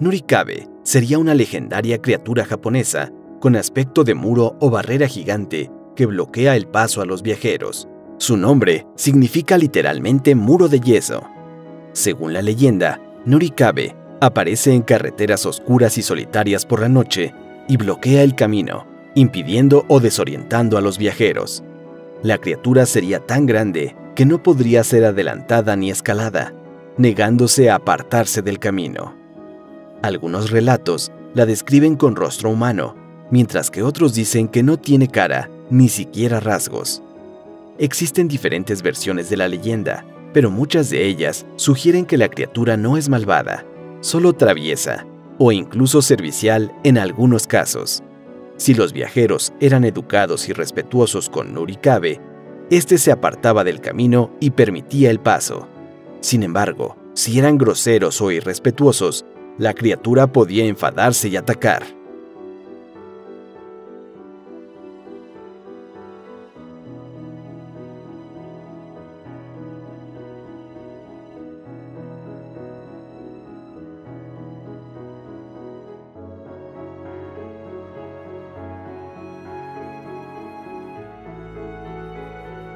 Nurikabe sería una legendaria criatura japonesa con aspecto de muro o barrera gigante que bloquea el paso a los viajeros. Su nombre significa literalmente muro de yeso. Según la leyenda, Nurikabe aparece en carreteras oscuras y solitarias por la noche y bloquea el camino, impidiendo o desorientando a los viajeros. La criatura sería tan grande que no podría ser adelantada ni escalada, negándose a apartarse del camino. Algunos relatos la describen con rostro humano, mientras que otros dicen que no tiene cara, ni siquiera rasgos. Existen diferentes versiones de la leyenda, pero muchas de ellas sugieren que la criatura no es malvada, solo traviesa o incluso servicial en algunos casos. Si los viajeros eran educados y respetuosos con Nurikabe, éste se apartaba del camino y permitía el paso. Sin embargo, si eran groseros o irrespetuosos, la criatura podía enfadarse y atacar.